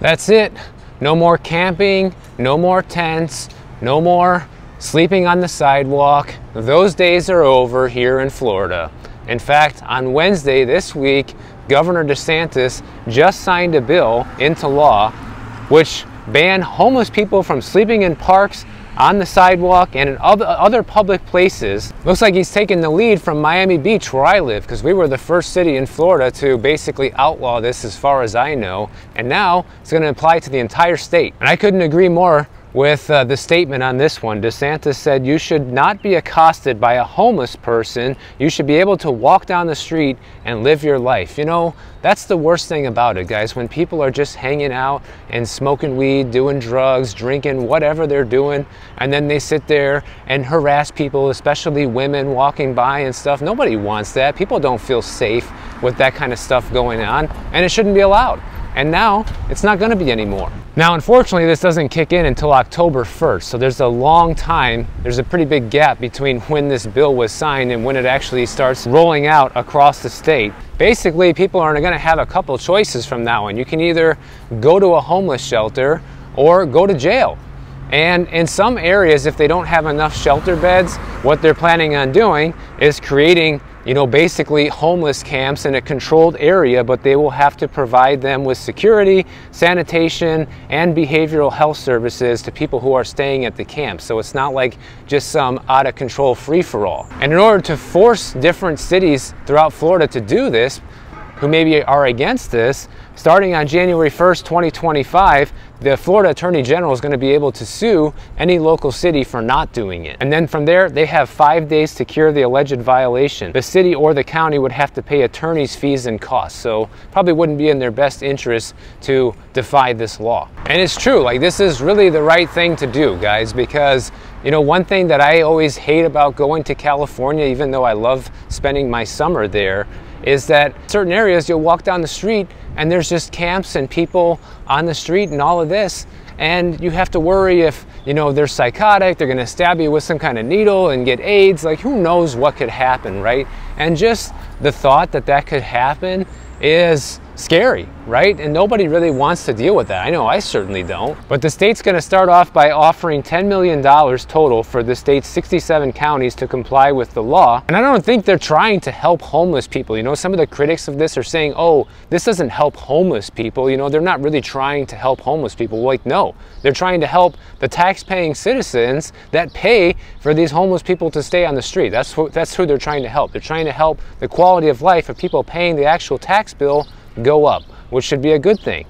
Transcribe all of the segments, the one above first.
That's it. No more camping, no more tents, no more sleeping on the sidewalk. Those days are over here in Florida. In fact, on Wednesday this week, Governor DeSantis just signed a bill into law which banned homeless people from sleeping in parks, on the sidewalk, and in other public places. Looks like he's taking the lead from Miami Beach, where I live, because we were the first city in Florida to basically outlaw this as far as I know. And now it's going to apply to the entire state. And I couldn't agree more with uh, the statement on this one. DeSantis said you should not be accosted by a homeless person. You should be able to walk down the street and live your life. You know, that's the worst thing about it, guys. When people are just hanging out and smoking weed, doing drugs, drinking, whatever they're doing, and then they sit there and harass people, especially women walking by and stuff. Nobody wants that. People don't feel safe with that kind of stuff going on, and it shouldn't be allowed. And now it's not going to be anymore. Now, unfortunately, this doesn't kick in until October 1st. So there's a long time, there's a pretty big gap between when this bill was signed and when it actually starts rolling out across the state. Basically, people are going to have a couple choices from that one. You can either go to a homeless shelter or go to jail. And in some areas, if they don't have enough shelter beds, what they're planning on doing is creating you know, basically homeless camps in a controlled area, but they will have to provide them with security, sanitation, and behavioral health services to people who are staying at the camp. So it's not like just some out of control free for all. And in order to force different cities throughout Florida to do this, who maybe are against this, starting on January 1st, 2025, the Florida Attorney General is going to be able to sue any local city for not doing it. And then from there, they have five days to cure the alleged violation. The city or the county would have to pay attorney's fees and costs, so probably wouldn't be in their best interest to defy this law. And it's true, like this is really the right thing to do, guys, because you know, one thing that I always hate about going to California, even though I love spending my summer there, is that certain areas you'll walk down the street and there's just camps and people on the street and all of this. And you have to worry if you know they're psychotic they're going to stab you with some kind of needle and get aids. Like who knows what could happen right? And just the thought that that could happen is scary, right? And nobody really wants to deal with that. I know I certainly don't. But the state's going to start off by offering $10 million total for the state's 67 counties to comply with the law. And I don't think they're trying to help homeless people. You know, some of the critics of this are saying, oh, this doesn't help homeless people. You know, they're not really trying to help homeless people. Like, no, they're trying to help the tax-paying citizens that pay for these homeless people to stay on the street. That's who, that's who they're trying to help. They're trying to help the quality of life of people paying the actual tax bill go up, which should be a good thing.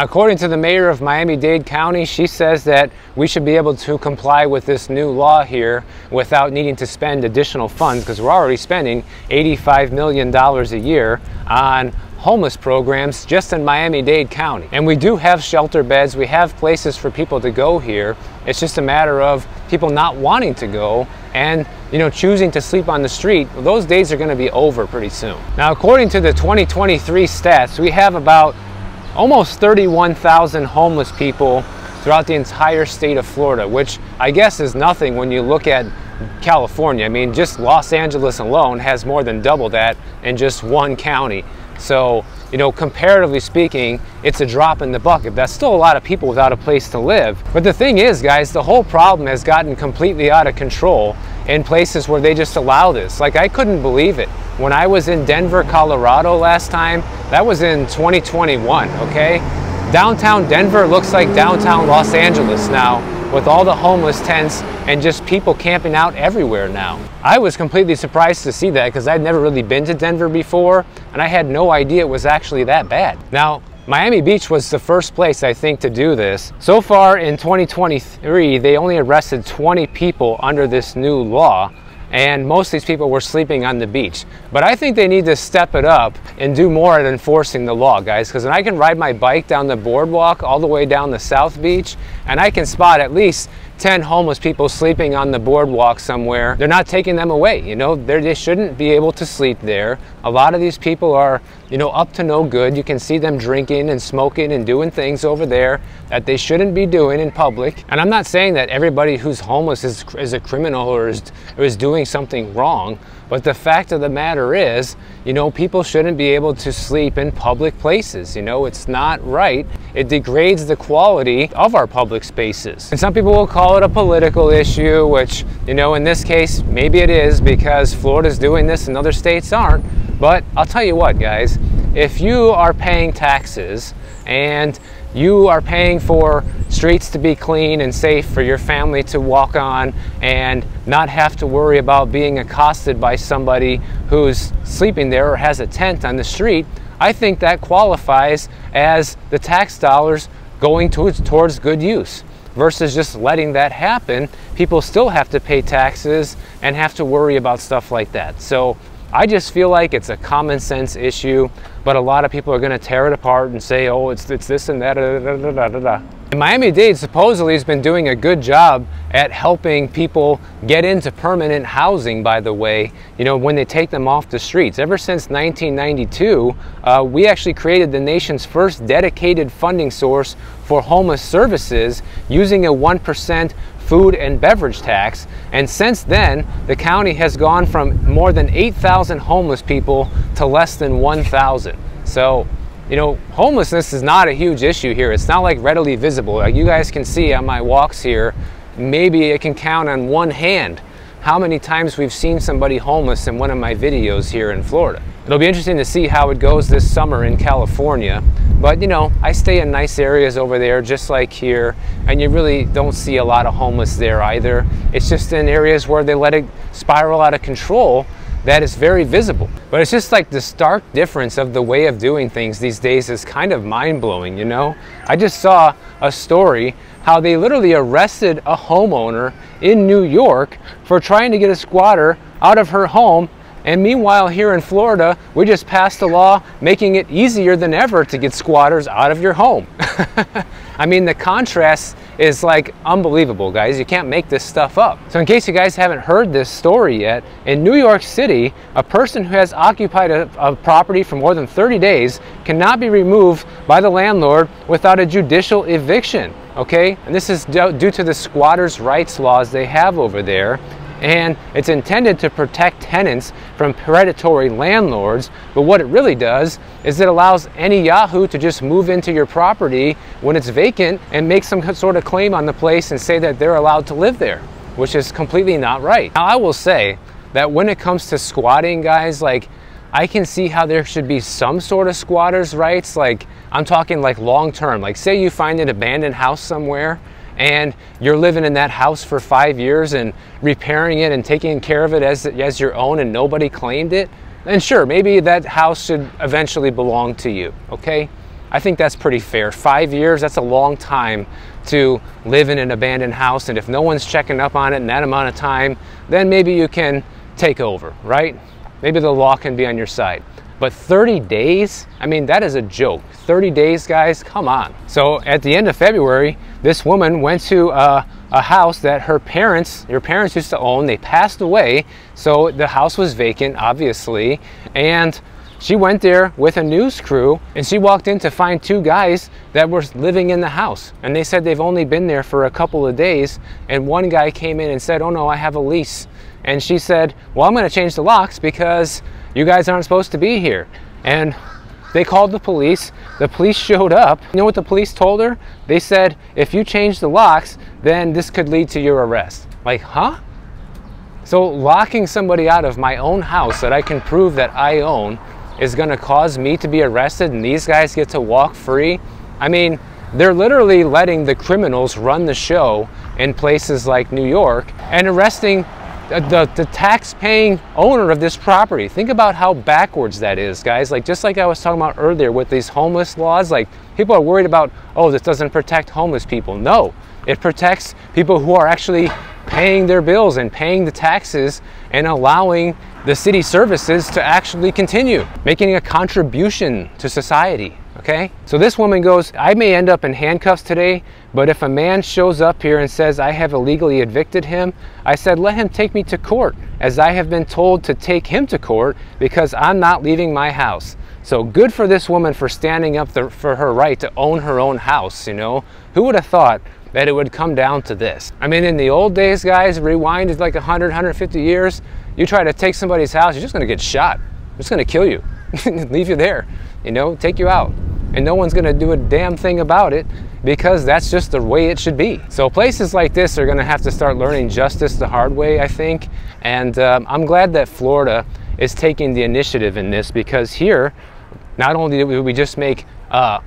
According to the mayor of Miami-Dade County, she says that we should be able to comply with this new law here without needing to spend additional funds because we're already spending $85 million a year on homeless programs just in Miami-Dade County. And we do have shelter beds, we have places for people to go here. It's just a matter of people not wanting to go and you know choosing to sleep on the street. Those days are going to be over pretty soon. Now according to the 2023 stats, we have about almost 31,000 homeless people throughout the entire state of Florida, which I guess is nothing when you look at California. I mean, just Los Angeles alone has more than double that in just one county. So, you know, comparatively speaking, it's a drop in the bucket. That's still a lot of people without a place to live. But the thing is, guys, the whole problem has gotten completely out of control in places where they just allow this. Like, I couldn't believe it. When I was in Denver, Colorado last time, that was in 2021, okay? Downtown Denver looks like downtown Los Angeles now with all the homeless tents and just people camping out everywhere now. I was completely surprised to see that because I'd never really been to Denver before and I had no idea it was actually that bad. Now, Miami Beach was the first place I think to do this. So far in 2023, they only arrested 20 people under this new law and most of these people were sleeping on the beach. But I think they need to step it up and do more at enforcing the law, guys, because I can ride my bike down the boardwalk all the way down the South Beach, and I can spot at least 10 homeless people sleeping on the boardwalk somewhere, they're not taking them away. You know, They're, they shouldn't be able to sleep there. A lot of these people are, you know, up to no good. You can see them drinking and smoking and doing things over there that they shouldn't be doing in public. And I'm not saying that everybody who's homeless is, is a criminal or is, or is doing something wrong. But the fact of the matter is, you know, people shouldn't be able to sleep in public places. You know, it's not right. It degrades the quality of our public spaces. And some people will call it a political issue, which, you know, in this case, maybe it is because Florida's doing this and other states aren't. But I'll tell you what, guys, if you are paying taxes and you are paying for streets to be clean and safe for your family to walk on and not have to worry about being accosted by somebody who's sleeping there or has a tent on the street, I think that qualifies as the tax dollars going towards, towards good use versus just letting that happen. People still have to pay taxes and have to worry about stuff like that. So I just feel like it's a common sense issue, but a lot of people are going to tear it apart and say, oh, it's, it's this and that. Da, da, da, and Miami-Dade supposedly has been doing a good job at helping people get into permanent housing, by the way, you know, when they take them off the streets. Ever since 1992, uh, we actually created the nation's first dedicated funding source for homeless services using a 1% food and beverage tax. And since then, the county has gone from more than 8,000 homeless people to less than 1,000. So, you know, homelessness is not a huge issue here. It's not like readily visible. Like you guys can see on my walks here, maybe I can count on one hand how many times we've seen somebody homeless in one of my videos here in Florida. It'll be interesting to see how it goes this summer in California. But you know, I stay in nice areas over there, just like here, and you really don't see a lot of homeless there either. It's just in areas where they let it spiral out of control that is very visible. But it's just like the stark difference of the way of doing things these days is kind of mind blowing, you know? I just saw a story how they literally arrested a homeowner in New York for trying to get a squatter out of her home. And meanwhile, here in Florida, we just passed a law making it easier than ever to get squatters out of your home. I mean, the contrast is like unbelievable, guys. You can't make this stuff up. So in case you guys haven't heard this story yet, in New York City, a person who has occupied a, a property for more than 30 days cannot be removed by the landlord without a judicial eviction, okay? And this is due to the squatters' rights laws they have over there and it's intended to protect tenants from predatory landlords. But what it really does is it allows any Yahoo to just move into your property when it's vacant and make some sort of claim on the place and say that they're allowed to live there, which is completely not right. Now, I will say that when it comes to squatting, guys, like I can see how there should be some sort of squatters' rights. Like I'm talking like long term. Like say you find an abandoned house somewhere and you're living in that house for five years and repairing it and taking care of it as, as your own and nobody claimed it, then sure, maybe that house should eventually belong to you, okay? I think that's pretty fair. Five years, that's a long time to live in an abandoned house, and if no one's checking up on it in that amount of time, then maybe you can take over, right? Maybe the law can be on your side. But 30 days? I mean, that is a joke. 30 days, guys, come on. So at the end of February, this woman went to uh, a house that her parents, her parents used to own. They passed away, so the house was vacant, obviously. And she went there with a news crew and she walked in to find two guys that were living in the house. And they said they've only been there for a couple of days. And one guy came in and said, Oh no, I have a lease. And she said, Well, I'm going to change the locks because you guys aren't supposed to be here. And they called the police. The police showed up. You know what the police told her? They said, if you change the locks, then this could lead to your arrest. Like, huh? So locking somebody out of my own house that I can prove that I own is going to cause me to be arrested and these guys get to walk free? I mean, they're literally letting the criminals run the show in places like New York and arresting Uh, the, the tax paying owner of this property. Think about how backwards that is, guys. Like, just like I was talking about earlier with these homeless laws, like, people are worried about, oh, this doesn't protect homeless people. No, it protects people who are actually paying their bills and paying the taxes and allowing the city services to actually continue, making a contribution to society. Okay? So this woman goes, I may end up in handcuffs today, but if a man shows up here and says I have illegally evicted him, I said, let him take me to court, as I have been told to take him to court because I'm not leaving my house. So good for this woman for standing up the, for her right to own her own house, you know? Who would have thought that it would come down to this? I mean, in the old days, guys, rewind is like 100, 150 years, you try to take somebody's house, you're just gonna get shot. Just gonna kill you, leave you there, you know, take you out. And no one's gonna do a damn thing about it because that's just the way it should be. So places like this are gonna have to start learning justice the hard way, I think. And um, I'm glad that Florida is taking the initiative in this because here, not only do we just make uh,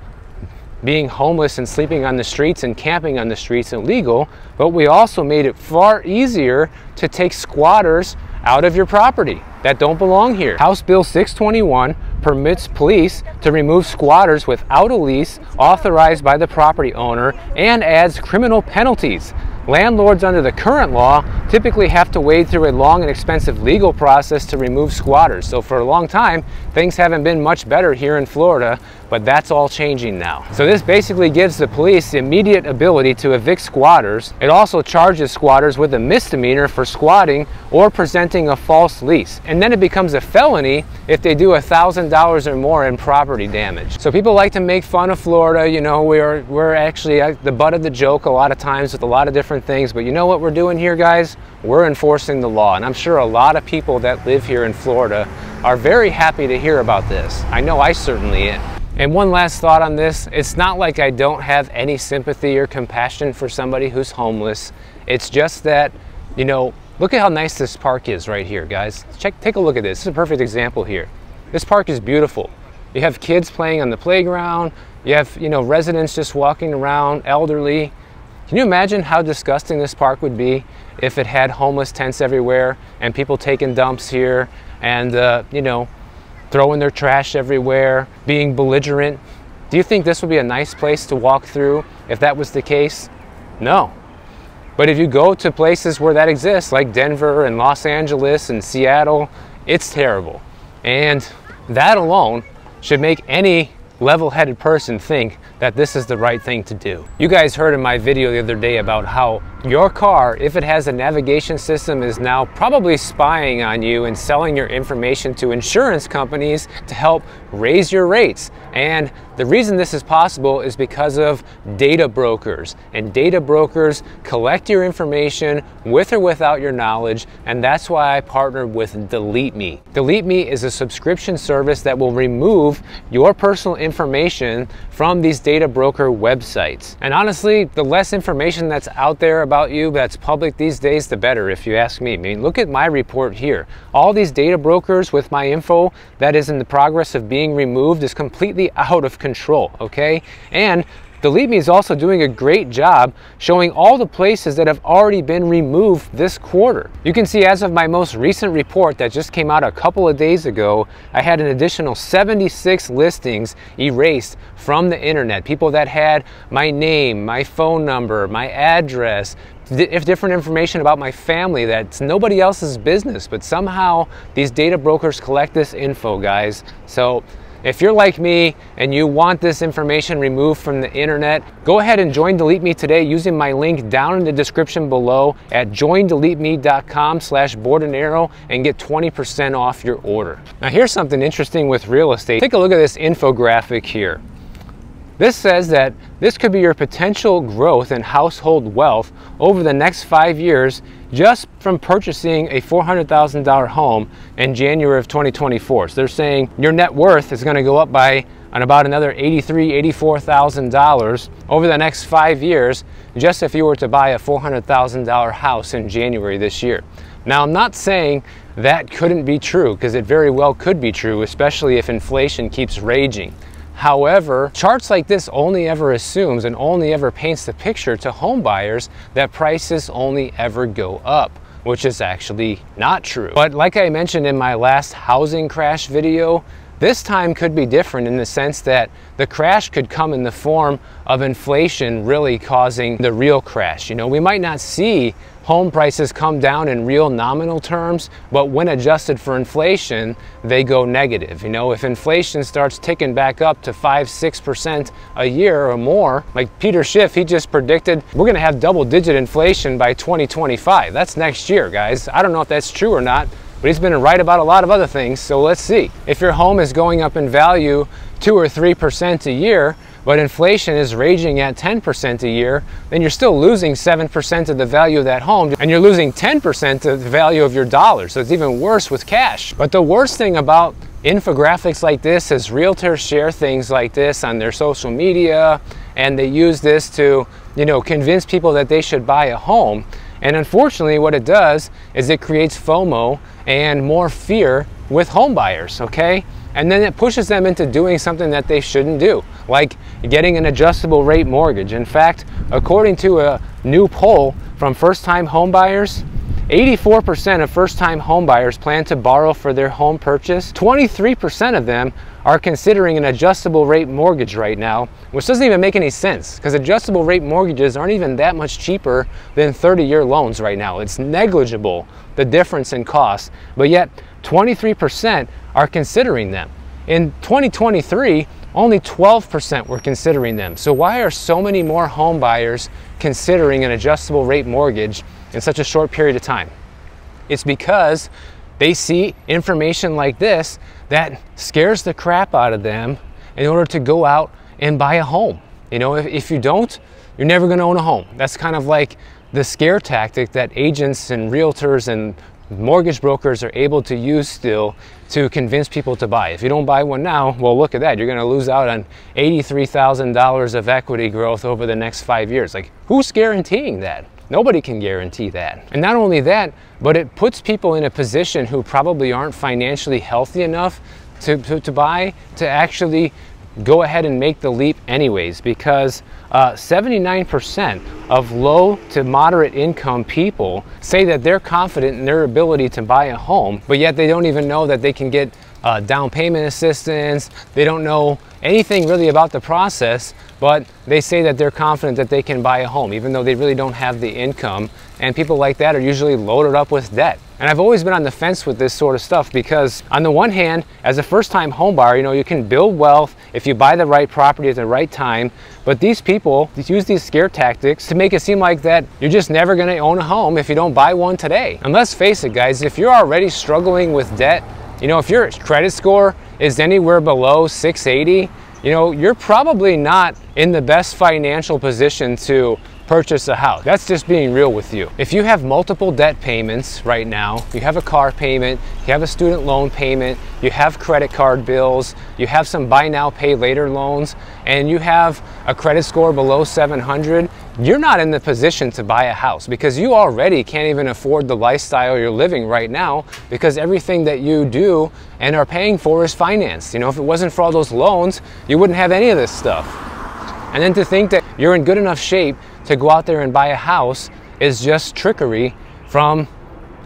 being homeless and sleeping on the streets and camping on the streets illegal, but we also made it far easier to take squatters out of your property that don't belong here. House Bill 621 permits police to remove squatters without a lease authorized by the property owner and adds criminal penalties Landlords under the current law typically have to wade through a long and expensive legal process to remove squatters. So for a long time, things haven't been much better here in Florida, but that's all changing now. So this basically gives the police the immediate ability to evict squatters. It also charges squatters with a misdemeanor for squatting or presenting a false lease. And then it becomes a felony if they do $1,000 or more in property damage. So people like to make fun of Florida. You know, we're, we're actually uh, the butt of the joke a lot of times with a lot of different different things. But you know what we're doing here, guys? We're enforcing the law. And I'm sure a lot of people that live here in Florida are very happy to hear about this. I know I certainly am. And one last thought on this, it's not like I don't have any sympathy or compassion for somebody who's homeless. It's just that, you know, look at how nice this park is right here, guys. Check, take a look at this. This is a perfect example here. This park is beautiful. You have kids playing on the playground. You have, you know, residents just walking around, elderly. Can you imagine how disgusting this park would be if it had homeless tents everywhere and people taking dumps here and, uh, you know, throwing their trash everywhere, being belligerent? Do you think this would be a nice place to walk through if that was the case? No. But if you go to places where that exists, like Denver and Los Angeles and Seattle, it's terrible. And that alone should make any level-headed person think that this is the right thing to do. You guys heard in my video the other day about how your car, if it has a navigation system, is now probably spying on you and selling your information to insurance companies to help raise your rates. And the reason this is possible is because of data brokers. And data brokers collect your information with or without your knowledge, and that's why I partnered with Delete Me. Delete Me is a subscription service that will remove your personal information from these data broker websites. And honestly, the less information that's out there about you that's public these days, the better, if you ask me. I mean, look at my report here. All these data brokers with my info that is in the progress of being removed is completely out of control, okay? And Delete Me is also doing a great job showing all the places that have already been removed this quarter. You can see as of my most recent report that just came out a couple of days ago, I had an additional 76 listings erased from the internet. People that had my name, my phone number, my address, if different information about my family that's nobody else's business, but somehow these data brokers collect this info, guys. So if you're like me and you want this information removed from the internet, go ahead and join Delete Me today using my link down in the description below at joindeleteme.com slash Bordenaro and get 20% off your order. Now here's something interesting with real estate. Take a look at this infographic here. This says that this could be your potential growth in household wealth over the next five years just from purchasing a $400,000 home in January of 2024. So they're saying your net worth is going to go up by on about another $83,000, $84,000 over the next five years just if you were to buy a $400,000 house in January this year. Now, I'm not saying that couldn't be true because it very well could be true, especially if inflation keeps raging. However, charts like this only ever assumes and only ever paints the picture to home buyers that prices only ever go up which is actually not true. But like I mentioned in my last housing crash video, This time could be different in the sense that the crash could come in the form of inflation really causing the real crash. You know, we might not see home prices come down in real nominal terms, but when adjusted for inflation, they go negative. You know, if inflation starts ticking back up to 5 6% a year or more, like Peter Schiff, he just predicted we're going to have double digit inflation by 2025. That's next year, guys. I don't know if that's true or not, but he's been right about a lot of other things, so let's see. If your home is going up in value 2 or 3% a year, but inflation is raging at 10% a year, then you're still losing 7% of the value of that home and you're losing 10% of the value of your dollar. So it's even worse with cash. But the worst thing about infographics like this is realtors share things like this on their social media and they use this to, you know, convince people that they should buy a home. And unfortunately, what it does is it creates FOMO and more fear with home buyers, okay? And then it pushes them into doing something that they shouldn't do, like getting an adjustable rate mortgage. In fact, according to a new poll from first time homebuyers, 84% of first time homebuyers plan to borrow for their home purchase. 23% of them are considering an adjustable rate mortgage right now, which doesn't even make any sense because adjustable rate mortgages aren't even that much cheaper than 30 year loans right now. It's negligible the difference in cost, but yet 23% are considering them. In 2023, only 12% were considering them. So why are so many more home buyers considering an adjustable rate mortgage in such a short period of time? It's because they see information like this that scares the crap out of them in order to go out and buy a home. You know, if, if you don't, you're never going to own a home. That's kind of like the scare tactic that agents and realtors and mortgage brokers are able to use still to convince people to buy. If you don't buy one now, well, look at that. You're going to lose out on $83,000 of equity growth over the next five years. Like, who's guaranteeing that? Nobody can guarantee that. And not only that, but it puts people in a position who probably aren't financially healthy enough to, to, to buy to actually go ahead and make the leap anyways because 79% uh, of low to moderate income people say that they're confident in their ability to buy a home, but yet they don't even know that they can get uh, down payment assistance. They don't know anything really about the process, but they say that they're confident that they can buy a home, even though they really don't have the income. And people like that are usually loaded up with debt. And I've always been on the fence with this sort of stuff because on the one hand, as a first-time home buyer, you know, you can build wealth if you buy the right property at the right time. But these people use these scare tactics to make it seem like that you're just never gonna own a home if you don't buy one today. And let's face it, guys, if you're already struggling with debt, you know, if your credit score is anywhere below 680, you know, you're probably not in the best financial position to purchase a house. That's just being real with you. If you have multiple debt payments right now, you have a car payment, you have a student loan payment, you have credit card bills, you have some buy now, pay later loans, and you have a credit score below 700, you're not in the position to buy a house because you already can't even afford the lifestyle you're living right now because everything that you do and are paying for is financed. You know, if it wasn't for all those loans, you wouldn't have any of this stuff. And then to think that you're in good enough shape to go out there and buy a house is just trickery from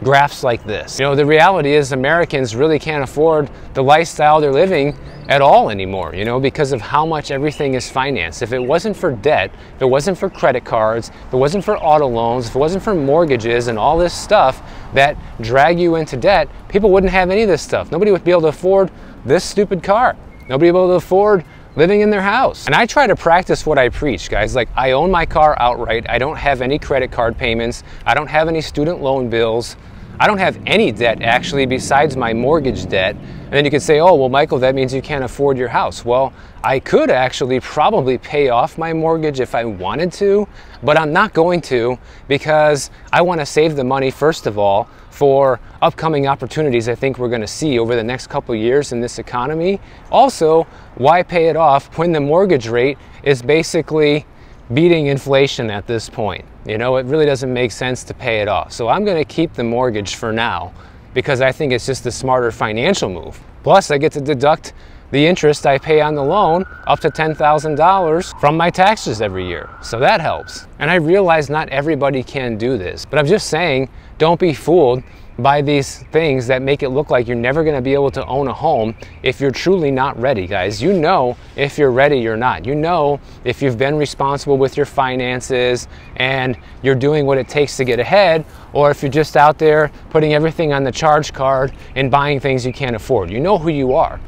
graphs like this. You know, the reality is Americans really can't afford the lifestyle they're living at all anymore, you know, because of how much everything is financed. If it wasn't for debt, if it wasn't for credit cards, if it wasn't for auto loans, if it wasn't for mortgages and all this stuff that drag you into debt, people wouldn't have any of this stuff. Nobody would be able to afford this stupid car. Nobody would be able to afford living in their house. And I try to practice what I preach, guys. Like, I own my car outright. I don't have any credit card payments. I don't have any student loan bills. I don't have any debt actually besides my mortgage debt. And then you could say, oh, well, Michael, that means you can't afford your house. Well, I could actually probably pay off my mortgage if I wanted to, but I'm not going to because I want to save the money, first of all, for upcoming opportunities I think we're going to see over the next couple years in this economy. Also, why pay it off when the mortgage rate is basically beating inflation at this point? You know, it really doesn't make sense to pay it off. So I'm going to keep the mortgage for now because I think it's just a smarter financial move. Plus, I get to deduct the interest I pay on the loan up to $10,000 from my taxes every year. So that helps. And I realize not everybody can do this, but I'm just saying don't be fooled by these things that make it look like you're never going to be able to own a home if you're truly not ready, guys. You know if you're ready or not. You know if you've been responsible with your finances and you're doing what it takes to get ahead, or if you're just out there putting everything on the charge card and buying things you can't afford. You know who you are.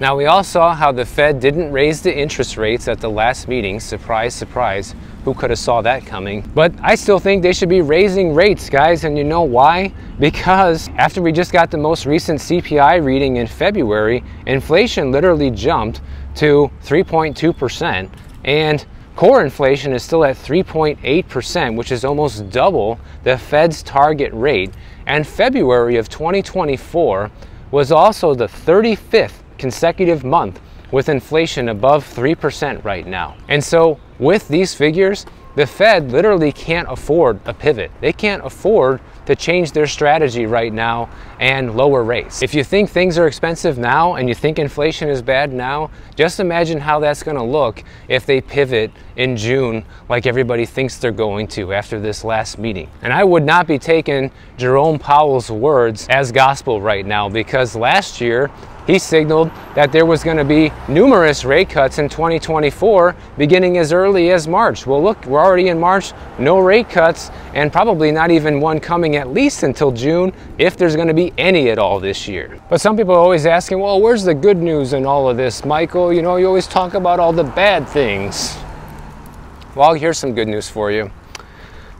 Now we all saw how the Fed didn't raise the interest rates at the last meeting. Surprise, surprise. Who could have saw that coming? But I still think they should be raising rates, guys. And you know why? Because after we just got the most recent CPI reading in February, inflation literally jumped to 3.2%. And core inflation is still at 3.8%, which is almost double the Fed's target rate. And February of 2024 was also the 35th consecutive month with inflation above 3% right now. And so with these figures, the Fed literally can't afford a pivot. They can't afford to change their strategy right now and lower rates. If you think things are expensive now and you think inflation is bad now, just imagine how that's going to look if they pivot in June like everybody thinks they're going to after this last meeting. And I would not be taking Jerome Powell's words as gospel right now because last year he signaled that there was going to be numerous rate cuts in 2024 beginning as early as March. Well, look, we're already in March, no rate cuts, and probably not even one coming at least until June, if there's going to be any at all this year. But some people are always asking, well, where's the good news in all of this, Michael? You know, you always talk about all the bad things. Well, here's some good news for you.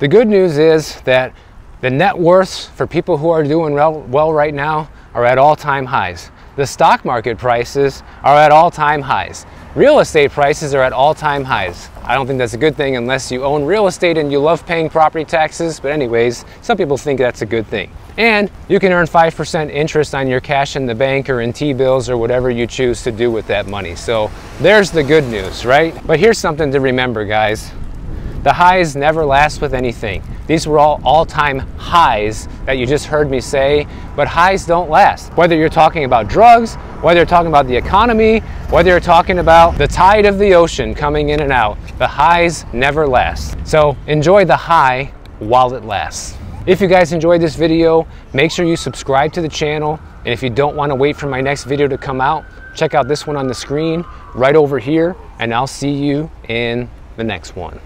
The good news is that the net worths for people who are doing well right now are at all-time highs. The stock market prices are at all-time highs. Real estate prices are at all-time highs. I don't think that's a good thing unless you own real estate and you love paying property taxes, but anyways, some people think that's a good thing. And you can earn 5% interest on your cash in the bank or in T-bills or whatever you choose to do with that money. So there's the good news, right? But here's something to remember, guys. The highs never last with anything. These were all all-time highs that you just heard me say, but highs don't last. Whether you're talking about drugs, whether you're talking about the economy, whether you're talking about the tide of the ocean coming in and out, the highs never last. So enjoy the high while it lasts. If you guys enjoyed this video, make sure you subscribe to the channel. And if you don't want to wait for my next video to come out, check out this one on the screen right over here, and I'll see you in the next one.